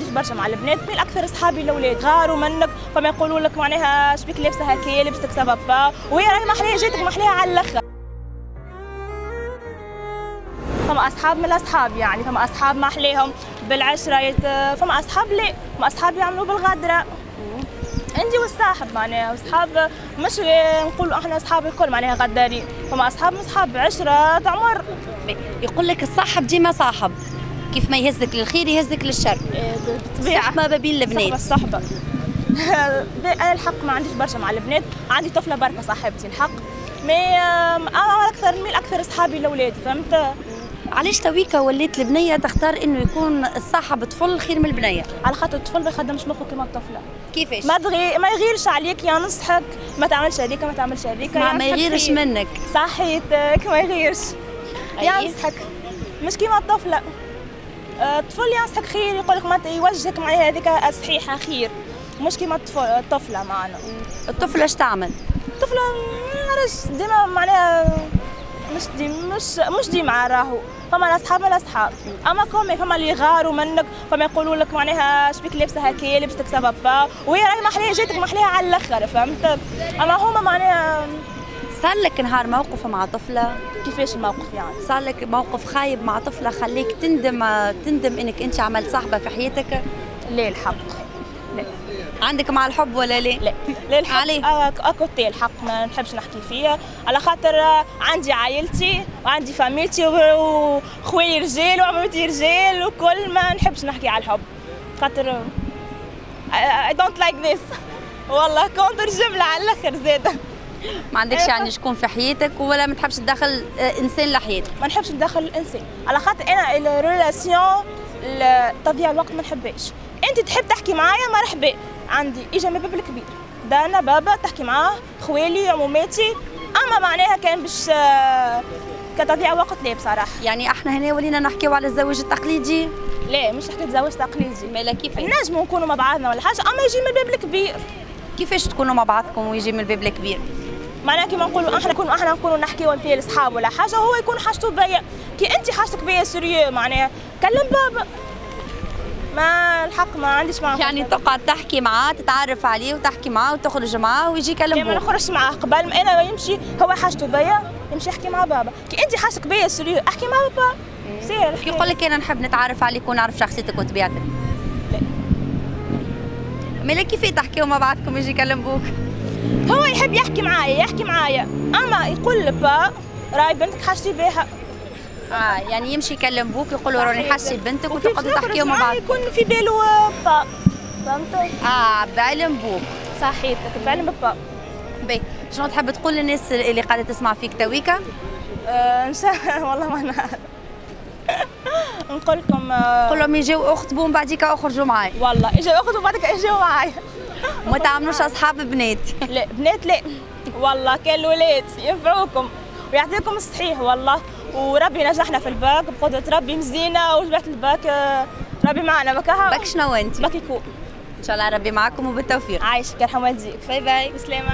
عنديش برشا مع البنات من أكثر أصحابي الأولاد غاروا منك فما يقولوا لك معناها شبيك لابسة هكا لبستك سبابا وهي راهي محلية جاتك محلية على الآخر فما أصحاب من الأصحاب يعني فما أصحاب ما احليهم بالعشره يت... فما أصحاب لا فما أصحاب يعملوا بالغدرة. عندي والصاحب معناها أصحاب مش نقولوا إحنا أصحاب الكل معناها غدارين فما أصحاب أصحاب عشرة تعمر يقول لك الصاحب ديما صاحب. كيف ما يهزك للخير يهزك للشر. بالطبيعه ما بين البنات. الصحبه أنا الحق ما عنديش برشا مع البنات. عندي طفلة بركة صاحبتي الحق. مي أنا أكثر نميل أكثر أصحابي لاولادي فهمت؟ علاش تويكا وليت البنية تختار إنه يكون الصاحب طفل خير من البنية؟ على خاطر الطفل ما يخدمش مخه كما الطفلة. كيفاش؟ ما تغي... ما يغيرش عليك ينصحك ما تعملش هذيك ما تعملش هذيك ما, ما يغيرش. منك. صحيتك ما يغيرش. أي. ينصحك مش كيما الطفلة. الطفل ينصحك خير يقول لك ما يوجهك معناها هذيك صحيحه خير. مش كيما الطفل الطفلة معنا. الطفل اش تعمل؟ الطفله ما نعرفش ديما معناها مش دي مش مش ديما راهو. فما الاصحاب الاصحاب أما كومي فما اللي يغاروا منك فما يقولوا لك معناها شبيك لابسة هكا لبستك سبابا وهي راهي محلية جاتك محلية على الأخر فهمت؟ أما هما معناها صار لك نهار موقف مع طفلة؟ كيفاش الموقف يعني؟ صار لك موقف خايب مع طفلة خليك تندم تندم إنك أنت عملت صاحبة في حياتك؟ ليه الحق؟ لا عندك مع الحب ولا لا لا لا الحق؟ عليه؟ آه، écoute الحق ما نحبش نحكي فيه على خاطر عندي عائلتي وعندي فاميلتي و- وخوالي رجال وعمومتي رجال وكل ما نحبش نحكي على الحب. خاطر I don't like this والله contre جملة على الأخر زاده ما عندكش يعني شكون في حياتك ولا ما تحبش تدخل آه، إنسان لحياتك ما نحبش ندخل الانسان على خاطر أنا ال relation تضييع الوقت ما نحبهاش أنت تحب تحكي معايا مرحبا عندي إجا من باب الكبير. ده أنا بابا تحكي معاه خوالي عموماتي. أما معناها كان باش آه، كتضييع وقت لا بصراحة. يعني إحنا هنا ولينا نحكيو على الزواج التقليدي؟ لا مش حكاية زواج تقليدي. مالا كيفاش نجموا نكونوا مع بعضنا ولا حاجة أما يجي من الباب الكبير. كيفاش تكونوا مع بعضكم ويجي من الباب الكبير؟ معناها كيما نقولوا أحنا نكونوا أحنا نكونوا نحكيو في الاصحاب ولا حاجة هو يكون حاجته بيا. كي أنت حاجتك بيا sérieux معناها كلم بابا. ما الحق ما عنديش معاه يعني تقعد تحكي معاه تتعرف عليه وتحكي معاه وتخرج معاه ويجي يكلم ما نخرجش معاه قبل ما أنا يمشي هو حاجته بيا يمشي يحكي مع بابا. كي أنت حاجتك بيا sérieux احكي مع بابا. سير كي يقول لك أنا نحب نتعرف عليك ونعرف شخصيتك وطبيعتك. لا. مالا كيف تحكيو مع بعضكم؟ يجي يكلم بوك. هو يحب يحكي معايا يحكي معايا. أما يقول لبا رأي بنتك حاجتي بيها آه يعني يمشي يكلم بوك يقول له راني حاسه بنتك وتقعدوا نخرج تحكيو مع بعض. يكون في باله با فهمت آه بعلم بوك. صحيتك بعلم با باهي شنو تحب تقول للناس اللي قاعدة تسمع فيك تويكا؟ آه، إن شاء الله. والله ما نعرف نقول لكم آه، قول لهم يجيو اخطبوا من بعديك اخرجوا معاي والله اجا اخذوا بعدك اجوا معايا وما تعملوش أصحاب بنات. لا بنات لا. والله كان الولاد ينفعوكم ويعطيكم الصحيح والله. وربي نجحنا في الباك بقدرة ربي مزينة وجبت الباك آه، ربي معنا. بكها باك شنو أنت؟ باك يكون. إن شاء الله ربي معكم وبالتوفيق. عايشك يرحم والديك. باي باي بسلامة